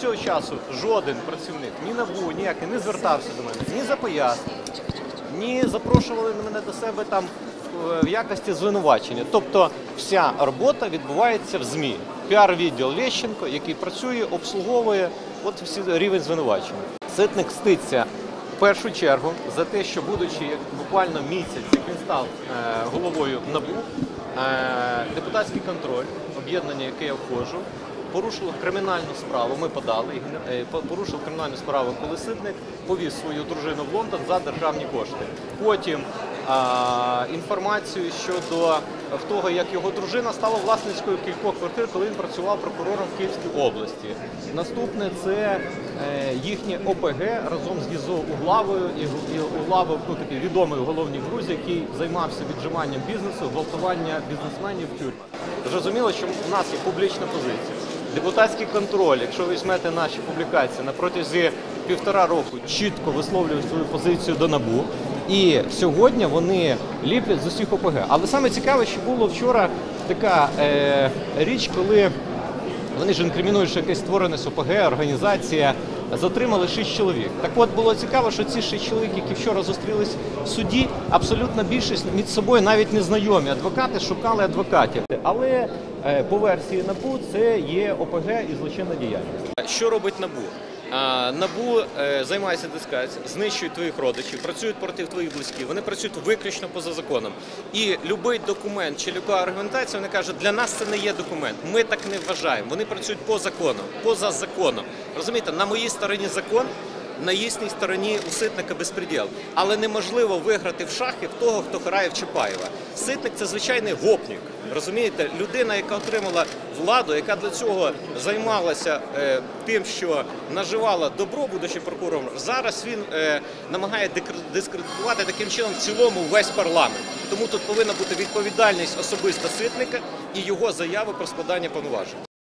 цього часу жоден працівник ні НАБУ, ніякий не звертався до мене, ні за пояснення, ні запрошували мене до себе там е, в якості звинувачення. Тобто вся робота відбувається в ЗМІ. Піар-відділ Лещенко, який працює, обслуговує от всі рівень звинувачення. Ситник ститься в першу чергу за те, що будучи буквально місяць, як він став е, головою НАБУ, е, депутатський контроль, об'єднання, яке я входжу, порушило кримінальну справу. Ми подали е, по- порушив кримінальну справу, коли Ситник повіз свою дружину в Лондон за державні кошти. Потім інформацію щодо того, як його дружина стала власницькою кількох квартир, коли він працював прокурором в Київській області. Наступне це е, їхнє ОПГ разом з ГІЗО Углавою і, Углавов, ну такий відомий уголовник в який займався віджиманням бізнесу, гвалтування бізнесменів в тюрмах. Зрозуміло, що у нас є публічна позиція. Депутатський контроль, якщо візьмете наші публікації на протязі півтора року, чітко висловлюють свою позицію до набу. І сьогодні вони ліплять з усіх ОПГ. Але саме цікаве, що було вчора така е, річ, коли вони ж інкримінують, що якесь створене ОПГ, організація. Затримали шість чоловік. Так от було цікаво, що ці шість чоловік, які вчора зустрілись в суді, абсолютно більшість між собою навіть не знайомі. Адвокати шукали адвокатів. Але по версії НАБУ це є ОПГ і злочинна діяльність. Що робить НАБУ? НАБУ е, займається дискацією, знищують твоїх родичів, працюють проти твоїх близьких. Вони працюють виключно поза законом. І будь-який документ чи люба аргументація, вони кажуть, для нас це не є документ. Ми так не вважаємо. Вони працюють по закону, поза законом. Розумієте, на моїй стороні закон. На їхній стороні у ситника безпреділ. Але неможливо виграти в шахи в того, хто грає в Чапаєва. Ситник це звичайний гопник. Розумієте, людина, яка отримала владу, яка для цього займалася е, тим, що наживала добро, будучи прокурором, зараз він е, намагає дискредитувати таким чином в цілому весь парламент. Тому тут повинна бути відповідальність особиста ситника і його заяви про складання повноважень.